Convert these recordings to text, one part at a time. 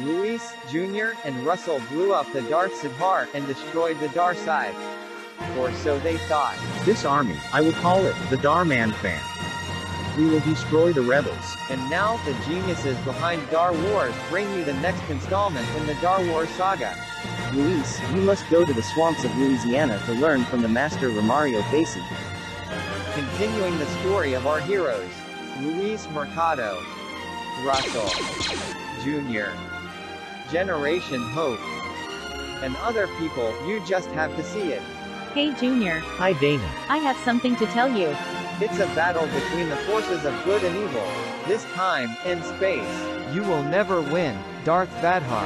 Luis, Jr., and Russell blew up the Darth Sidhar and destroyed the Darside. Or so they thought. This army, I will call it, the Dhar Mann Fam. We will destroy the rebels. And now, the geniuses behind Dhar Wars bring you the next installment in the Dhar Wars saga. Luis, you must go to the swamps of Louisiana to learn from the master Romario Facey. Continuing the story of our heroes. Luis Mercado. Russell. Jr. Generation Hope. And other people, you just have to see it. Hey Junior, Hi Dana. I have something to tell you. It's a battle between the forces of good and evil. This time, in space. You will never win, Darth Vadhar.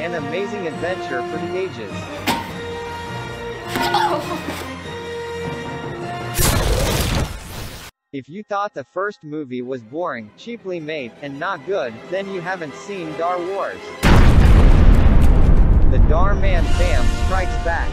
An amazing adventure for the ages. If you thought the first movie was boring, cheaply made, and not good, then you haven't seen Dhar Wars. The Dhar Mann Fam strikes back.